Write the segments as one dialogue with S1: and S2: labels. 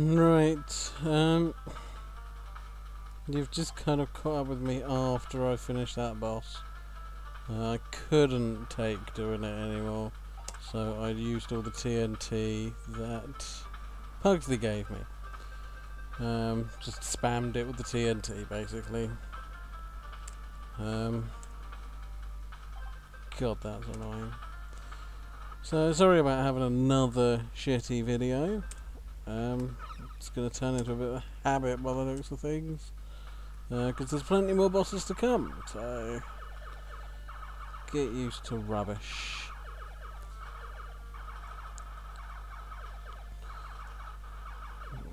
S1: Right, um, you've just kind of caught up with me after I finished that boss. Uh, I couldn't take doing it anymore, so I used all the TNT that Pugsley gave me. Um, just spammed it with the TNT basically. Um, God, that's annoying. So sorry about having another shitty video. Um, it's going to turn into a bit of a habit by the looks of things. Because uh, there's plenty more bosses to come, so get used to rubbish.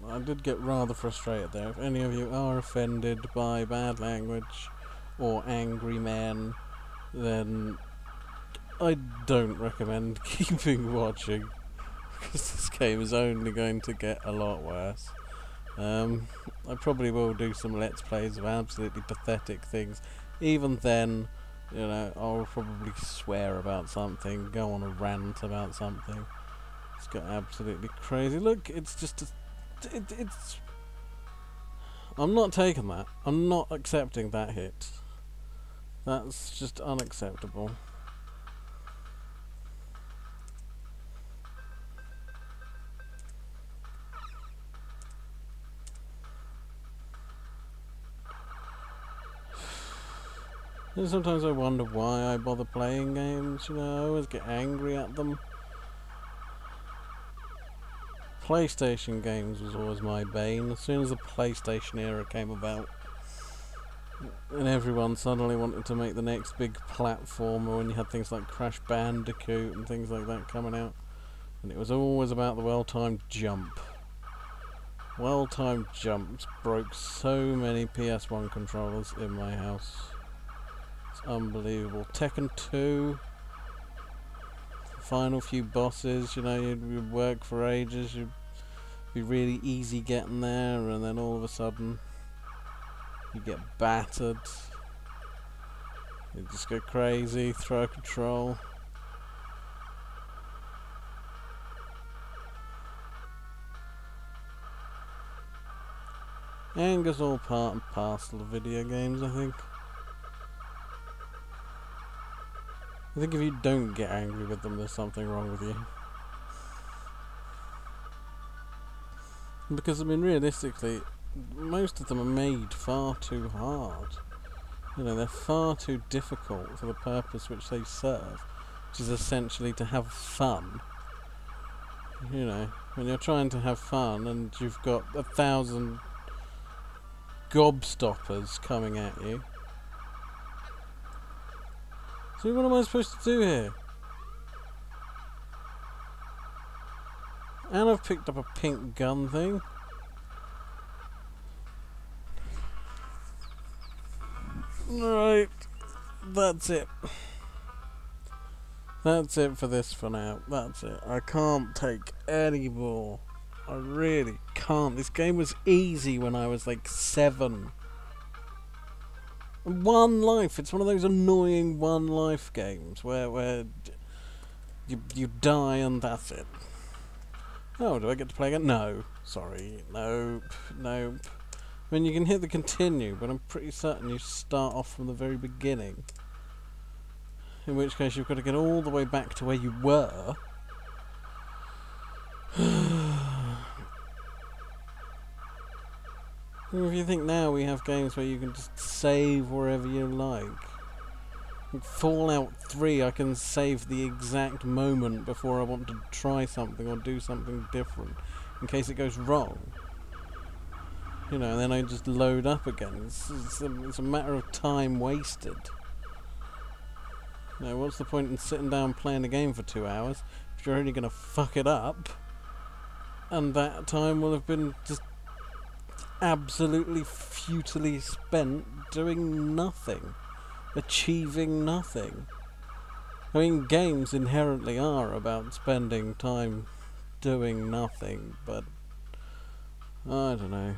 S1: I did get rather frustrated there. If any of you are offended by bad language or angry men, then I don't recommend keeping watching because this game is only going to get a lot worse. Um, I probably will do some let's plays of absolutely pathetic things. Even then, you know, I'll probably swear about something, go on a rant about something. It's got absolutely crazy. Look, it's just a, it, it's. I'm not taking that. I'm not accepting that hit. That's just unacceptable. And sometimes I wonder why I bother playing games, you know, I always get angry at them. PlayStation games was always my bane. As soon as the PlayStation era came about, and everyone suddenly wanted to make the next big platformer when you had things like Crash Bandicoot and things like that coming out. And it was always about the well-timed jump. Well-timed jumps broke so many PS1 controllers in my house. Unbelievable. Tekken 2. Final few bosses, you know, you'd, you'd work for ages, you'd be really easy getting there, and then all of a sudden, you get battered. You just go crazy, throw control. Anger's all part and parcel of video games, I think. I think if you don't get angry with them, there's something wrong with you. Because, I mean, realistically, most of them are made far too hard. You know, they're far too difficult for the purpose which they serve, which is essentially to have fun. You know, when you're trying to have fun and you've got a thousand gobstoppers coming at you, so what am I supposed to do here? And I've picked up a pink gun thing. Right, that's it. That's it for this for now. That's it. I can't take any more. I really can't. This game was easy when I was like seven. One life. It's one of those annoying one life games where where you you die and that's it. Oh, do I get to play again? No. Sorry. Nope. Nope. I mean, you can hit the continue, but I'm pretty certain you start off from the very beginning. In which case, you've got to get all the way back to where you were. If you think now we have games where you can just save wherever you like. Fallout 3, I can save the exact moment before I want to try something or do something different, in case it goes wrong. You know, and then I just load up again. It's, it's, a, it's a matter of time wasted. You know, what's the point in sitting down playing a game for two hours if you're only going to fuck it up? And that time will have been just absolutely futilely spent doing nothing, achieving nothing. I mean, games inherently are about spending time doing nothing, but I don't know.